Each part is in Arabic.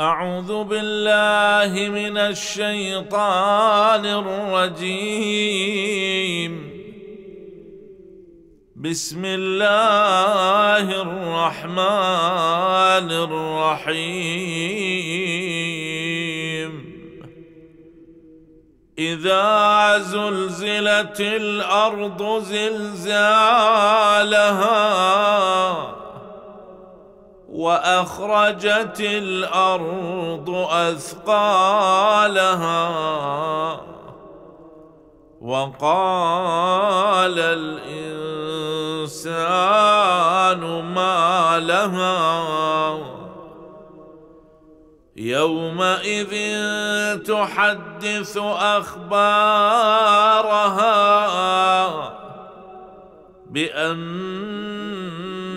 أعوذ بالله من الشيطان الرجيم. بسم الله الرحمن الرحيم. إذا زلزلت الأرض زلزالها وأخرجت الأرض أثقالها وقال الإنسان ما لها يومئذ تحدث أخبارها بأن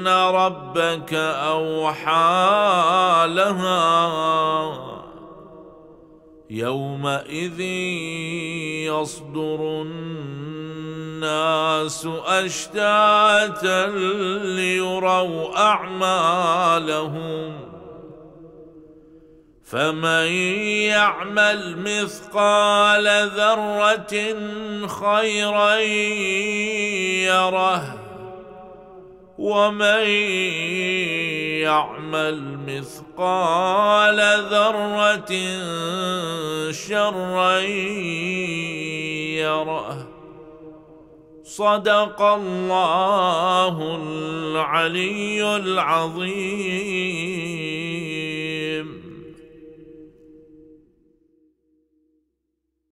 ربك اوحى لها يومئذ يصدر الناس اشتاتا ليروا اعمالهم فمن يعمل مثقال ذره خيرا يره ومن يعمل مثقال ذرة شرا يره. صدق الله العلي العظيم.